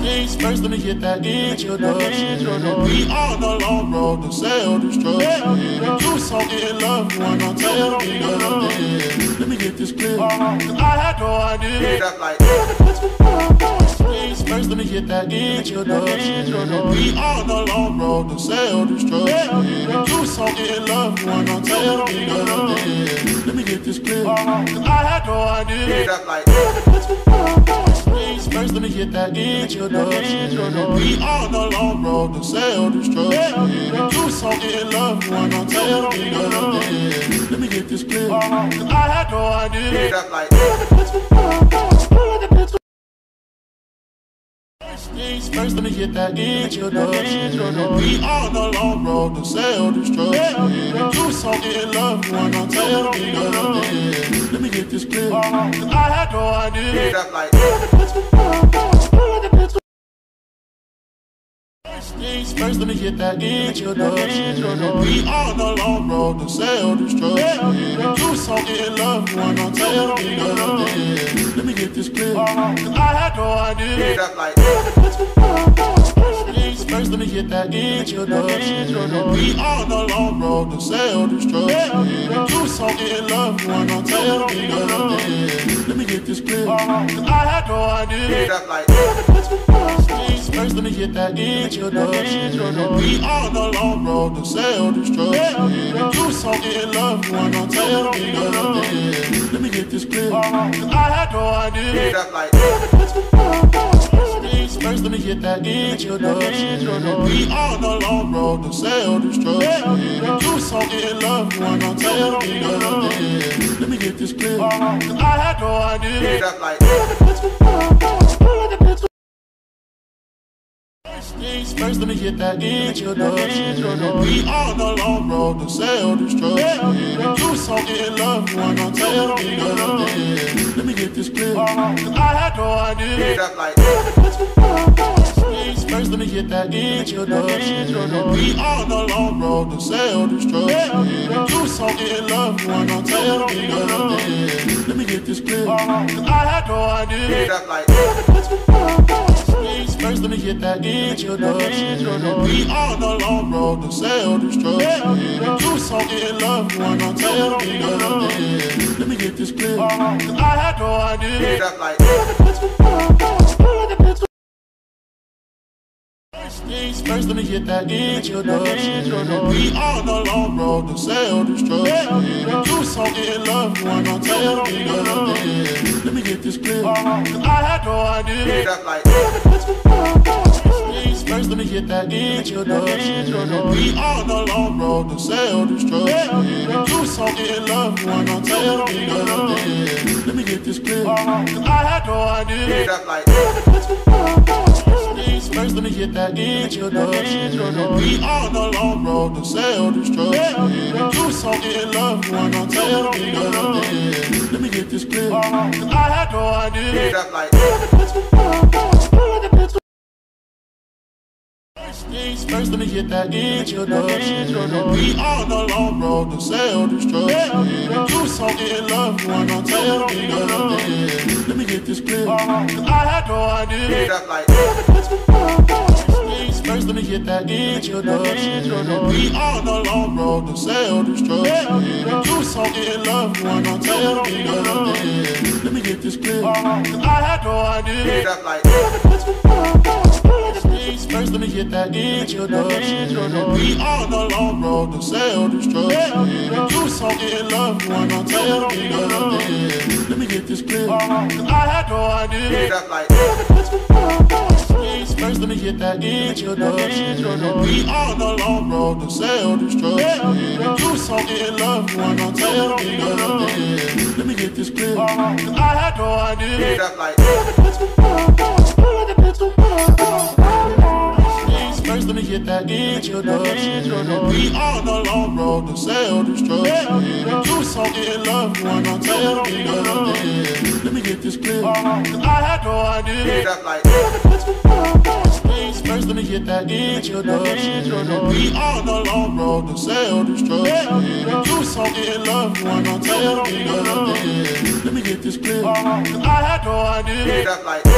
things first, let me get that introduction. We on the long road to self-destruction. You so in love, you wanna tell me nothing. Let me get this clear. 'cause I had no idea. First, let me get that introduction. We on the long road to self-destruction. You so in love, you wanna tell me nothing. Let me get this clear. 'cause I had no idea. Things first, let me get that introduction. We on the long road to self-destruction. You so in love, you wanna tell me nothing. Let me get this clear. 'cause I had no idea. Things first, let me get that introduction. We on the long road to self-destruction. You so in love, you wanna tell me nothing. Let me get this clear. 'cause I had no idea. Things first, let me get that introduction. We on the long road to self-destruction. So in love, you wanna tell me nothing. Let me get this clear. 'cause I had no idea. Things first, let me get that introduction. We on the long road to self-destruction. You so in love, you wanna tell me nothing. Let me get this clear. 'cause I had no idea. Things first, let me get that introduction. We on the long road to self-destruction. You so in love, you wanna tell me nothing. Let me get this clear. 'cause I had no idea. First, let me get that introduction. We on the long road to self-destruction. You so in love, you wanna tell me nothing. Let me get this clear. 'cause I had no idea. Things first, let me get that introduction. We on the long road to self-destruction. You so in love, you tell me nothing. Let me get this clear. 'cause I had no idea. Things first, let me get that introduction. We on the long road to self-destruction. You so in love, you tell me nothing. Let me get this clear. 'cause I had no idea. Things first, let me get that introduction. We on the long road to self-destruction. You so in love, you wanna tell me nothing. Let me get this clear. 'cause I had no idea. Things first, let me get that introduction. We on the long road to self-destruction. You so in love, you wanna tell me nothing. Let me get this clear. 'cause I had no idea. Things first, let me get that introduction. We on the long road to self-destruction. You so in love, you wanna tell me nothing. Let me get this clear. 'cause I had no idea. Things first, let me get that introduction. We on the long road to self-destruction. You so in love, you wanna tell me nothing. Let me get this clear. 'cause I had no idea. Things first, let me get that introduction. We on the long road to self-destruction. You so in love, you wanna tell me nothing. Let me get this clear. 'cause I had no idea. Things first, let me get that introduction. We on the long road to self-destruction. You so in love, you wanna tell me nothing. Let me get this clear. 'cause I had no idea. First, let me get that introduction. We on the long road to self-destruction. You so in love, you wanna tell me nothing. Let me get this clear. 'cause I had no idea. First, let me get that introduction. We on the long road to self-destruction. You so in love, you wanna tell me nothing. Let me get this clear. 'cause I had no idea. Get that introduction. We on the long road to self-destruction. You so in love, you wanna tell me nothing. Let me get this clear. 'cause I had no idea. Things first, let me get that introduction. We on the long road to self-destruction. You so in love, you wanna tell me nothing. Let me get this clear. 'cause I had no idea.